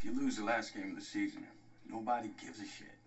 If you lose the last game of the season, nobody gives a shit.